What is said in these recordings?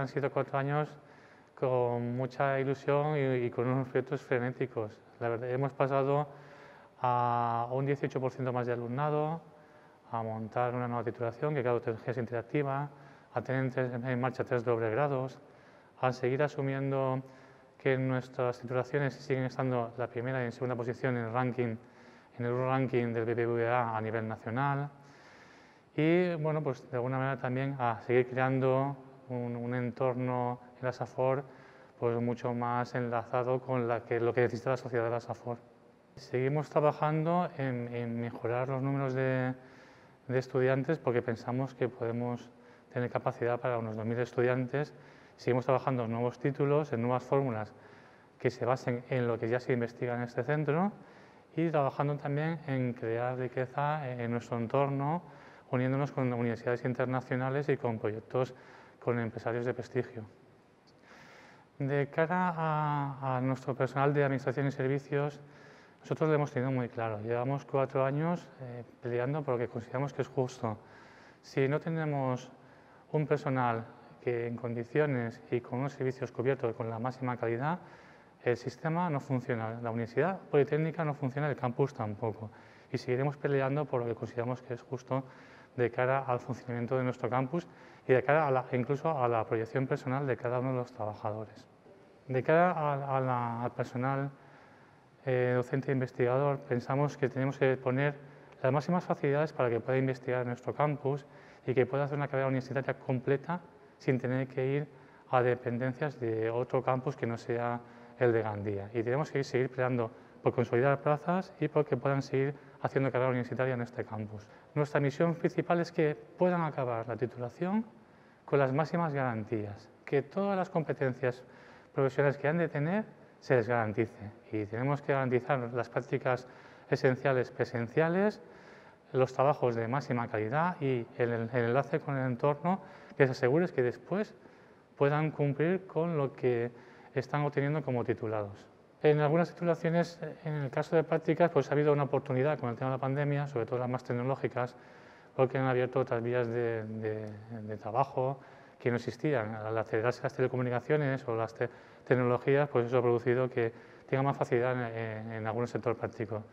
Han sido cuatro años con mucha ilusión y, con unos proyectos frenéticos. La verdad, hemos pasado a un 18% más de alumnado, a montar una nueva titulación que cada tecnología es interactiva, a tener en marcha tres dobles grados, a seguir asumiendo que nuestras titulaciones siguen estando la primera y en segunda posición en el ranking, en el ranking del BBVA a nivel nacional y bueno, pues de alguna manera también a seguir creando un, entorno en la SAFOR pues mucho más enlazado con la que, lo que necesita la sociedad de la SAFOR. Seguimos trabajando en, mejorar los números de, de, estudiantes porque pensamos que podemos tener capacidad para unos 2.000 estudiantes. Seguimos trabajando en nuevos títulos, en nuevas fórmulas que se basen en lo que ya se investiga en este centro y trabajando también en crear riqueza en nuestro entorno, uniéndonos con universidades internacionales y con proyectos con empresarios de prestigio. De cara a, nuestro personal de Administración y Servicios, nosotros lo hemos tenido muy claro. Llevamos cuatro años eh, peleando por lo que consideramos que es justo. Si no tenemos un personal que en condiciones y con unos servicios cubiertos con la máxima calidad, el sistema no funciona. La Universidad Politécnica no funciona, el campus tampoco. Y seguiremos peleando por lo que consideramos que es justo de cara al funcionamiento de nuestro campus y de cara incluso a la proyección personal de cada uno de los trabajadores. De cara al personal eh, docente e investigador, pensamos que tenemos que poner las máximas facilidades para que pueda investigar en nuestro campus y que pueda hacer una carrera universitaria completa sin tener que ir a dependencias de otro campus que no sea el de Gandía. Y tenemos que seguir peleando por consolidar plazas y por que puedan seguir haciendo carrera universitaria en este campus. Nuestra misión principal es que puedan acabar la titulación con las máximas garantías, que todas las competencias profesionales que han de tener se les garantice. Y tenemos que garantizar las prácticas esenciales presenciales, los trabajos de máxima calidad y el, enlace con el entorno que se asegure que después puedan cumplir con lo que están obteniendo como titulados. En algunas titulaciones, en el caso de prácticas, pues ha habido una oportunidad con el tema de la pandemia, sobre todo las más tecnológicas, porque han abierto otras vías de, trabajo que no existían. Al acelerarse las telecomunicaciones o las tecnologías, pues eso ha producido que tenga más facilidad en, en algunos sectores prácticos.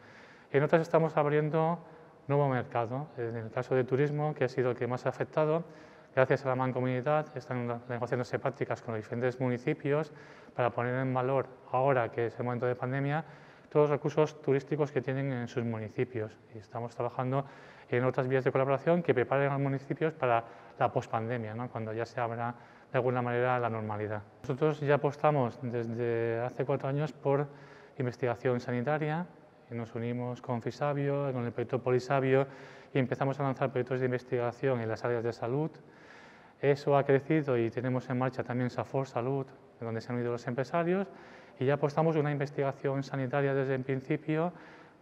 En otras estamos abriendo nuevo mercado. En el caso de turismo, que ha sido el que más ha afectado, Gracias a la mancomunidad están negociándose prácticas con los diferentes municipios para poner en valor, ahora que es el momento de pandemia, todos los recursos turísticos que tienen en sus municipios. Y estamos trabajando en otras vías de colaboración que preparen a los municipios para la pospandemia, ¿no? cuando ya se abra de alguna manera la normalidad. Nosotros ya apostamos desde hace cuatro años por investigación sanitaria, y nos unimos con Fisabio, con el proyecto Polisabio y empezamos a lanzar proyectos de investigación en las áreas de salud, eso ha crecido y tenemos en marcha también Safor Salud, donde se han unido los empresarios, y ya apostamos una investigación sanitaria desde el principio,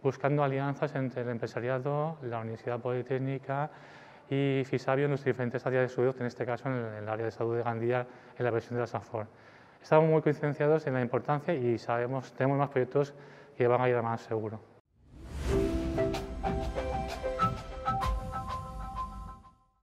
buscando alianzas entre el empresariado, la Universidad Politécnica y FISABIO en las diferentes áreas de salud, en este caso en el, área de salud de Gandía, en la versión de la SAFOR. Estamos muy concienciados en la importancia y sabemos, tenemos más proyectos que van a ir a más seguro.